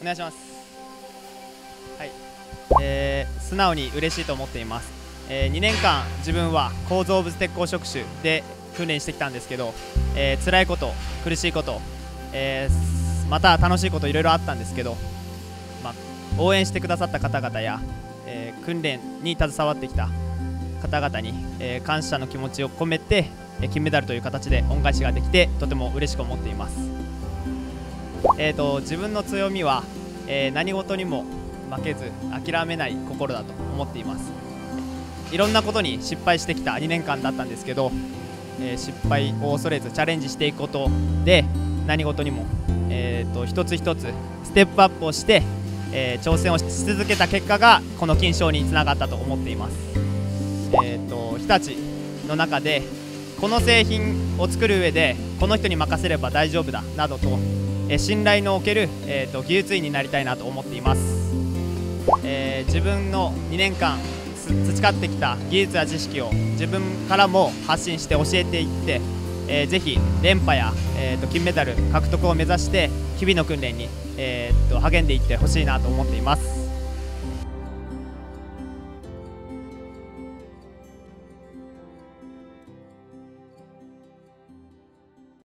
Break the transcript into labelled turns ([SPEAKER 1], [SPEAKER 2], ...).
[SPEAKER 1] お願いします。はい、えー、素直に嬉しいと思っています、えー、2年間自分は構造物鉄鋼職種で訓練してきたんですけど、えー、辛いこと苦しいこと、えー、また楽しいこといろいろあったんですけど、ま、応援してくださった方々や、えー、訓練に携わってきた方々に、えー、感謝の気持ちを込めて金メダルという形で恩返しができてとても嬉しく思っています、えーと、自分の強みは、えー、何事にも負けず諦めない心だと思っています。いろんなことに失敗してきた2年間だったんですけど、えー、失敗を恐れずチャレンジしていくことで何事にも、えーと、一つ一つステップアップをして、えー、挑戦をし続けた結果がこの金賞につながったと思っています、えーと日立の中でこの製品を作る上でこの人に任せれば大丈夫だなどと、え信頼のおける、えーと、技術員になりたいなと思っています、えー、自分の2年間培ってきた技術や知識を自分からも発信して教えていって、えー、ぜひ連覇や、えーと、金メダル獲得を目指して日々の訓練に、えーと励んでいってほしいなと思っています。